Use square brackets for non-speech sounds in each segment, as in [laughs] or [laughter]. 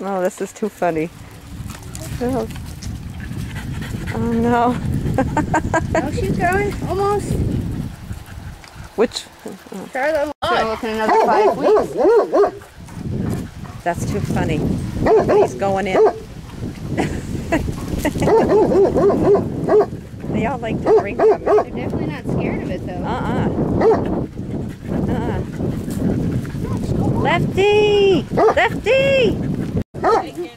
Oh, this is too funny. Oh, oh no. [laughs] oh, she's going. Almost. Which? Charlotte wants to look in another five oh, oh, weeks. Oh, That's too funny. He's going in. they all like to drink from it. They're definitely not scared of it though. Uh-uh. Uh-uh. Lefty! Lefty! Stay.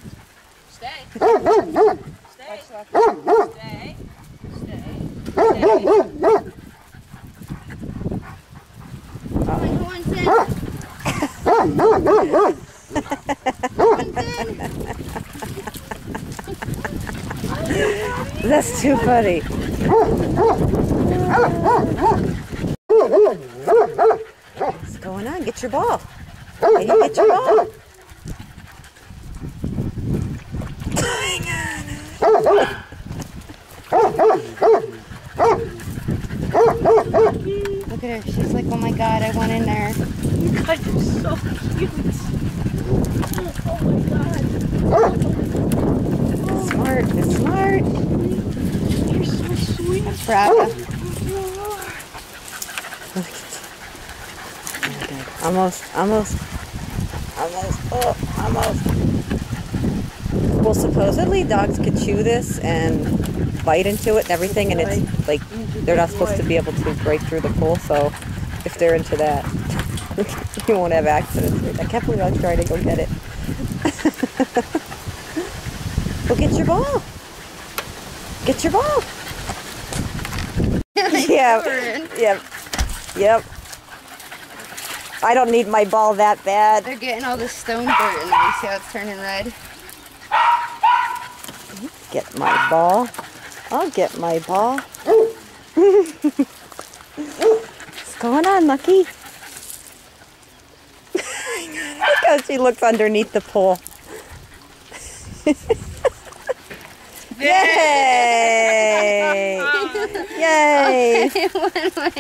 Stay. Stay. Stay. That's too funny. What's going on? Get your ball. Hey, get your ball. Look at her. She's like, oh my god, I went in there. You guys are so cute. Oh my god. Smart. It's smart. You're so sweet. That's Braga. Oh, almost, almost, almost, oh, almost. Well, supposedly dogs could chew this and bite into it and everything, and it's like they're not supposed to be able to break through the pool. So if they're into that, [laughs] you won't have accidents. I can't believe I'm trying to go get it. [laughs] go get your ball. Get your ball. [laughs] yeah, yep, yep. I don't need my ball that bad. They're getting all the stone dirt in there. You see how it's turning red? Get my ball. I'll get my ball. What's going on, Lucky? Look how she looks underneath the pool. Yay! Yay! [laughs] [laughs]